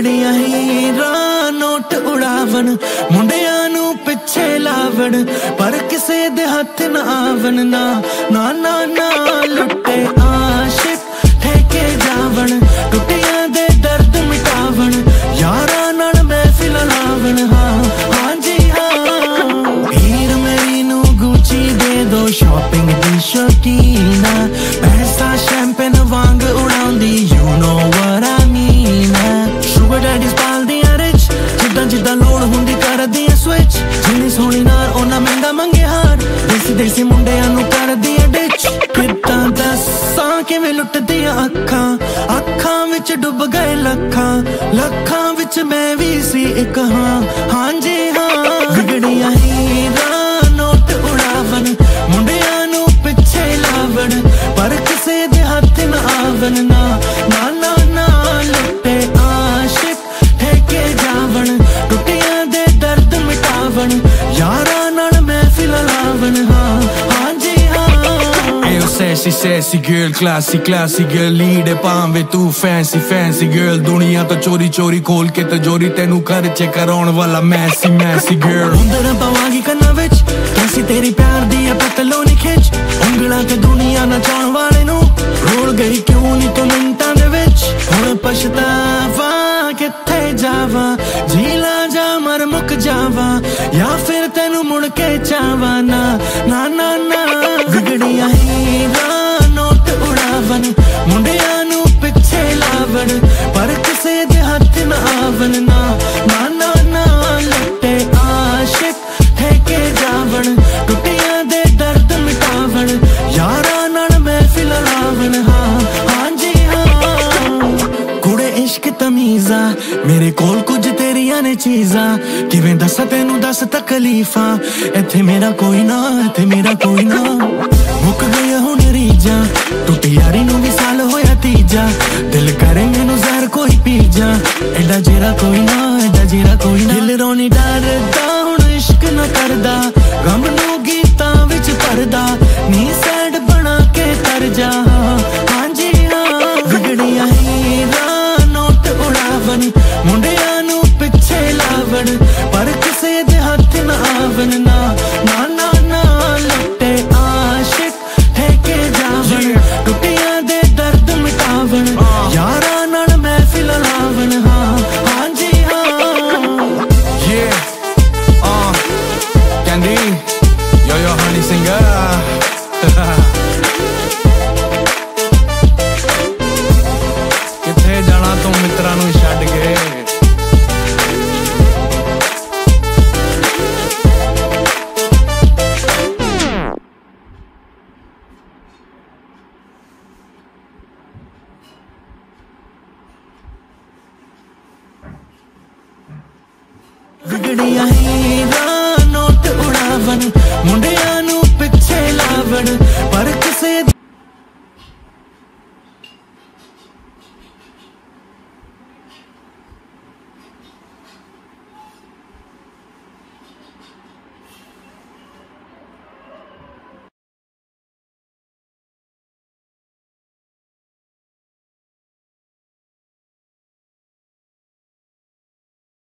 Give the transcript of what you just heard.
ਕੁੜੀਆਂ ਹੀ ਰਾ ਨੋਟ ਉਡਾਵਣ, ਮੁੰਡਿਆਂ ਨੂੰ ਪਿੱਛੇ ਲਾਵਣ, ਪਰ ਕਿਸੇ ਦੇ ਹੱਥ ਨਾ ਆਵਣ ਨਾ ਨਾ ਨਾ ਲੁੱਟੇ ਆਸ਼ਿਕ ਉਹਨਾਂ ਹਾਰ। ਦੇਸੀ ਦੇਸੀ ਮੁੰਡਿਆਂ ਨੂੰ ਕਰਦੀ ਐ ਡਿਚ। ਕਿੱਦਾਂ ਦੱਸਾਂ, ਕਿਵੇਂ ਲੁੱਟਦੀਆਂ ਅੱਖਾਂ। ਅੱਖਾਂ ਵਿੱਚ ਡੁੱਬ ਗਏ ਲੱਖਾਂ। ਲੱਖਾਂ ਵਿੱਚ ਮੈਂ ਵੀ ਸੀ ਇੱਕ ਹਾਂ। ਹਾਂਜੀ ਹਾਂ ਵਿਗੜੀਆਂ sassy sassy sassy girl, classy classy lead ਭਾਵੇਂ ਤੂੰ fancy fancy girl ਦੁਨੀਆ ਤੋਂ ਚੋਰੀ ਚੋਰੀ ਖੋਲ ਕੇ ਤਜੋਰੀ ਤੈਨੂੰ ਖਰਚੇ ਕਰਾਉਣ ਵਾਲਾ ਮੈਸੀ ਮੈਸੀ girl ਹੁੰਦਰਾਂ ਪਵਾਂਗੀ ਕੰਨਾਂ ਵਿੱਚ ਕੈਸੀ ਤੇਰੀ ਪਿਆਰ ਦੀ ਐ ਪਤਲੋਨੀ ਖਿੱਚ। ਉਂਗਲਾਂ ਤੇ ਦੁਨੀਆ ਨਾ ਚਾਹਣ ਵਾਲੇ ਨੂੰ, ਰੋਲ ਗਈ ਕਿਉਂ ਨਹੀਂ ਤੂੰ ਮਿੰਟਾਂ ਦੇ ਵਿੱਚ? ਹੁਣ ਪਛਤਾਵਾ ਕਿੱਥੇ ਜਾਵਾਂ? ਜੀਲਾ ਜਾ ਮਰ ਮੁੱਕ ਜਾਵਾਂ, ਜਾਂ ਫਿਰ ਤੈਨੂੰ ਮੁੜ ਕੇ ਚਾਹਾਂ ਨਾ ਨਾ ਨਾ। ਤਮੀਜ਼ਾ ਮੇਰੇ ਕੋਲ ਕੁਝ ਤੇਰੀਆਂ ਨੇ ਚੀਜ਼ਾਂ। ਕਿਵੇਂ ਦੱਸਾਂ ਤੈਨੂੰ ਦੱਸ ਤਕਲੀਫਾਂ ਇੱਥੇ ਮੇਰਾ ਕੋਈ ਨਾ, ਇੱਥੇ ਮੇਰਾ ਕੋਈ ਨਾ। ਮੁੱਕ ਗਏ ਹੁਣ ਰੀਜਾਂ ਟੁੱਟੀ ਯਾਰੀ ਨੂੰ ਵੀ ਸਾਲ ਹੋਇਆ ਤੀਜਾ। ਦਿਲ ਕਰੇ ਮੈਨੂੰ ਜ਼ਹਿਰ ਕੋਈ ਪੀ ਜਾ ਐਡਾ ਜੇਰਾ ਕੋਈ ਨਾ, ਐਡਾ ਜੇਰਾ ਕੋਈ ਨਾ। ਦਿਲ ਰੋਣੀ ਡਰਦਾ, ਹੁਣ ਇਸ਼ਕ ਨਾ ਕਰਦਾ। ਗਮ ਨੂੰ ਗੀਤਾਂ ਵਿੱਚ ਭਰਦਾ, ਨੀ ਸੈਡ ਬਣਾ ਕੇ ਤਰ ਜਾ ਵਿਗੜੀਆਂ ਹੀਰਾਂ ਨੋਟ ਉਡਾਵਣ ਮੁੰਡੇ